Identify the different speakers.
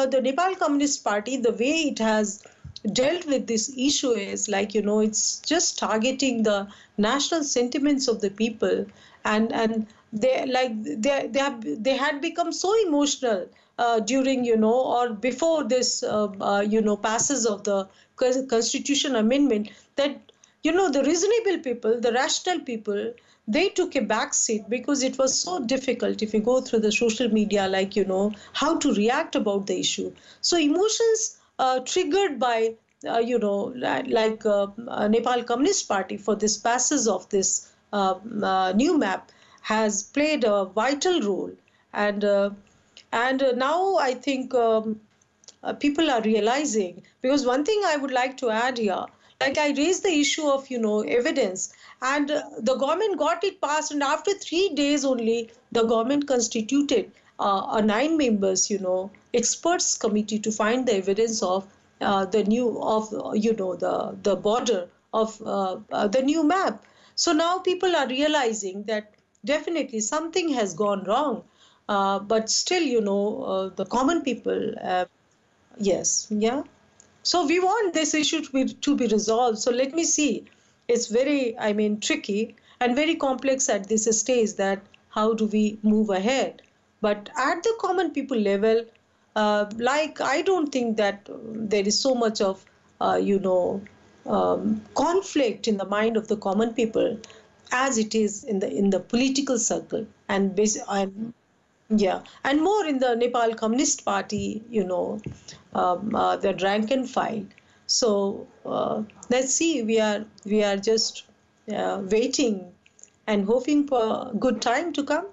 Speaker 1: uh, the Nepal Communist Party, the way it has dealt with this issue is like you know it's just targeting the national sentiments of the people. And and they like they they have they had become so emotional uh, during you know or before this uh, uh, you know passes of the constitution amendment that you know the reasonable people the rational people they took a back seat because it was so difficult if you go through the social media like you know how to react about the issue. So emotions uh, triggered by uh, you know like uh, uh, nepal communist party for this passes of this uh, uh, new map has played a vital role. And and now i think um, people are realizing because one thing i would like to add here like i raised the issue of you know evidence. And uh, the government got it passed and after three days only the government constituted uh, a nine members you know experts committee to find the evidence of uh, the new of you know the the border of uh, uh, the new map. So now people are realizing that definitely something has gone wrong. Uh, but still you know the common people yes yeah so we want this issue to be, to be resolved. So let me see. It's very, I mean, tricky and very complex at this stage that how do we move ahead? But at the common people level, uh, like I don't think that there is so much of, uh, you know, um, conflict in the mind of the common people as it is in the in the political circle and, bas- and yeah, and more in the Nepal Communist Party, you know, um, uh, the rank and file. So uh, let's see. We are we are just uh, waiting and hoping for good time to come.